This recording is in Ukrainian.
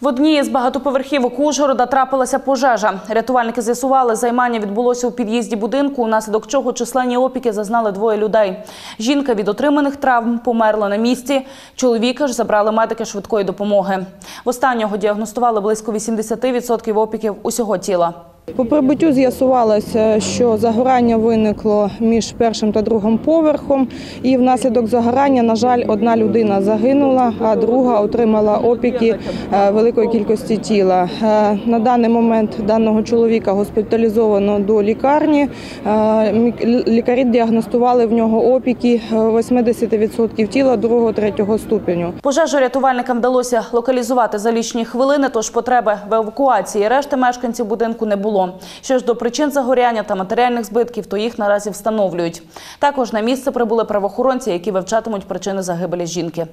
В одній з багатоповерхівок Ужгорода трапилася пожежа. Рятувальники з'ясували, займання відбулося у під'їзді будинку, унаслідок чого численні опіки зазнали двоє людей. Жінка від отриманих травм померла на місці. Чоловіка ж забрали медики швидкої допомоги. В останнього діагностували близько 80% опіків усього тіла. По прибуттю з'ясувалося, що загорання виникло між першим та другим поверхом, і внаслідок загорання, на жаль, одна людина загинула, а друга отримала опіки е, великої кількості тіла. Е, На даний момент даного чоловіка госпіталізовано до лікарні. Е, Лікарі діагностували в нього опіки е, 80% тіла другого-третього ступеню. Пожежу рятувальникам вдалося локалізувати за лічні хвилини, тож потреби в евакуації решти мешканців будинку не було. Що ж до причин загоряння та матеріальних збитків, то їх наразі встановлюють. Також на місце прибули правоохоронці, які вивчатимуть причини загибелі жінки.